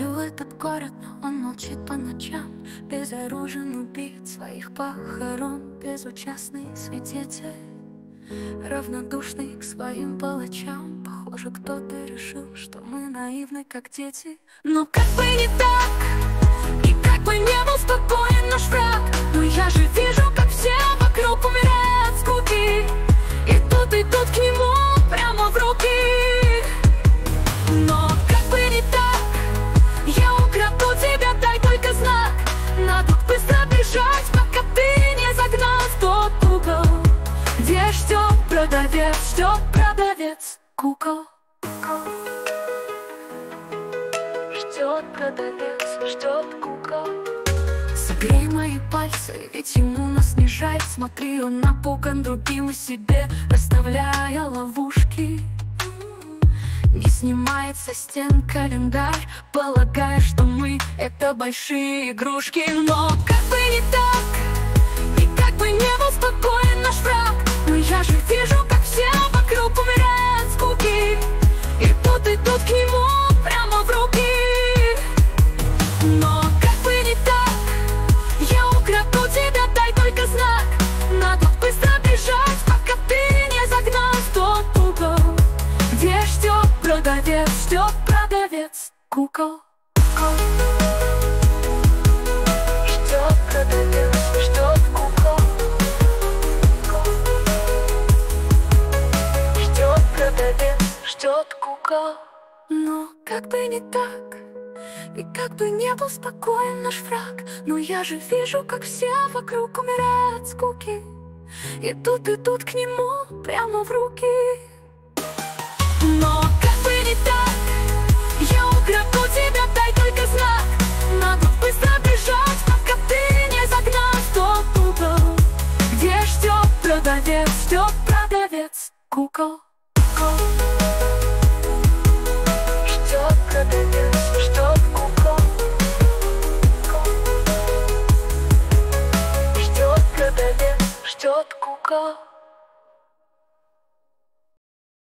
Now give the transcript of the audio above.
этот город, но он молчит по ночам. Безоружен убит своих похорон. Безучастный свидетель Равнодушный к своим палачам. Похоже, кто-то решил, что мы наивны, как дети. Но как бы не так И как бы не был спокоен продавец, ждет продавец? Кукол. Ждет продавец, ждет кукол? Согрей мои пальцы, ведь ему нас не жаль. Смотри, он напуган другим и себе Расставляя ловушки. Не снимает со стен календарь. Полагая, что мы — это большие игрушки. Но как бы не так ждет продавец кукол. Ждет продавец, ждет кукол. Ждет продавец, ждет кукол. Но как бы не так И как бы не был спокоен наш враг Но я же вижу, как все вокруг умирают от скуки. И тут идут к нему прямо в руки продавец, ждет продавец. Кукол. Ждет продавец, ждет кукол. Ждет продавец, ждет кукол